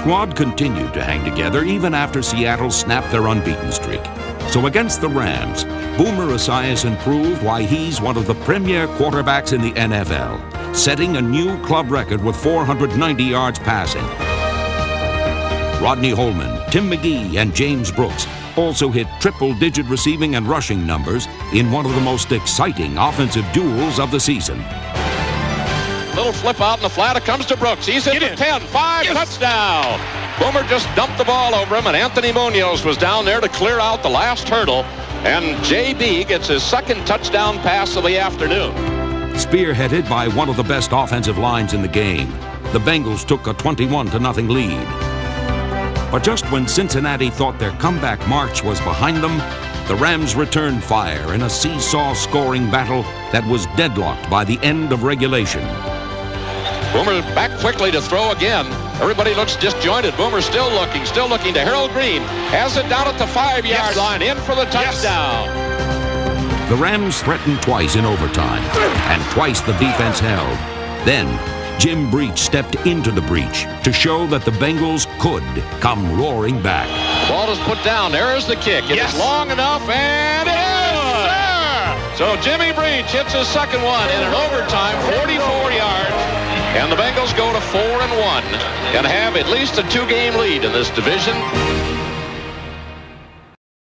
squad continued to hang together even after Seattle snapped their unbeaten streak. So against the Rams, Boomer Esiason proved why he's one of the premier quarterbacks in the NFL, setting a new club record with 490 yards passing. Rodney Holman, Tim McGee, and James Brooks also hit triple digit receiving and rushing numbers in one of the most exciting offensive duels of the season. Little flip out in the flat. It comes to Brooks. He's in the 10, 5, yes. touchdown. Boomer just dumped the ball over him, and Anthony Munoz was down there to clear out the last hurdle. And JB gets his second touchdown pass of the afternoon. Spearheaded by one of the best offensive lines in the game, the Bengals took a 21 to nothing lead. But just when Cincinnati thought their comeback march was behind them, the Rams returned fire in a seesaw scoring battle that was deadlocked by the end of regulation. Boomer back quickly to throw again. Everybody looks disjointed. Boomer still looking, still looking to Harold Green. Has it down at the five-yard yes. line, in for the touchdown. Yes. The Rams threatened twice in overtime, and twice the defense held. Then Jim Breech stepped into the breach to show that the Bengals could come roaring back. The ball is put down. There is the kick. It yes. is long enough, and it is! there. So Jimmy Breech hits his second one in an overtime, 44 yards. And the Bengals go to 4 and 1 and have at least a two game lead in this division.